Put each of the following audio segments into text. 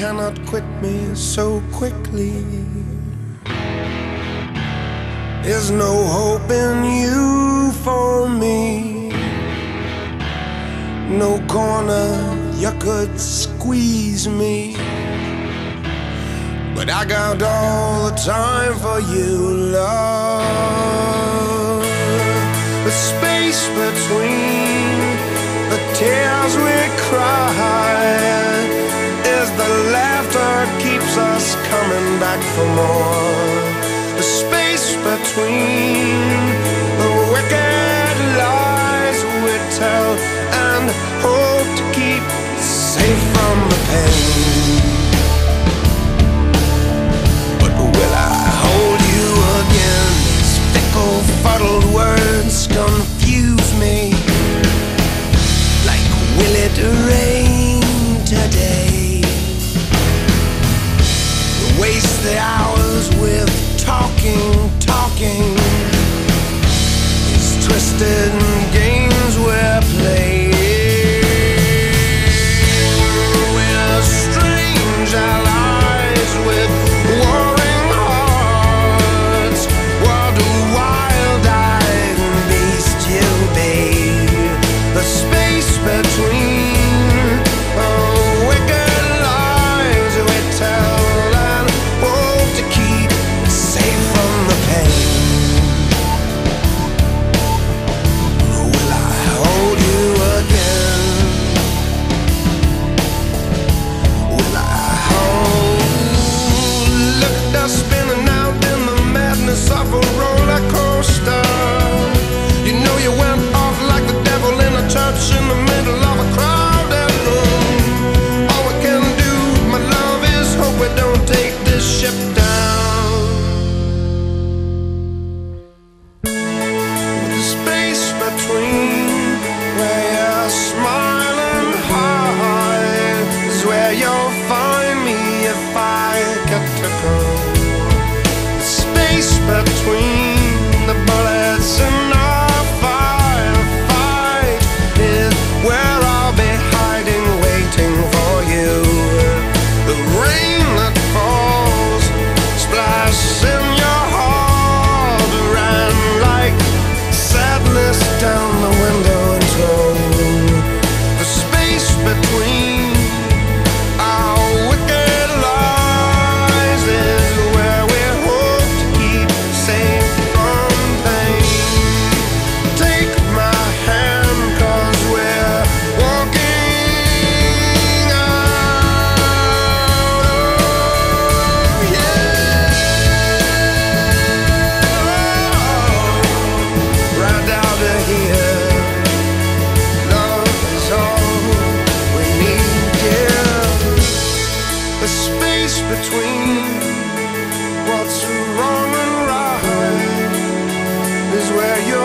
cannot quit me so quickly. There's no hope in you for me. No corner you could squeeze me. But I got all the time for you, love. The space between the tears we cry. back for more. The space between.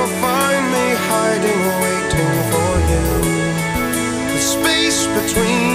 you'll find me hiding, waiting for you. The space between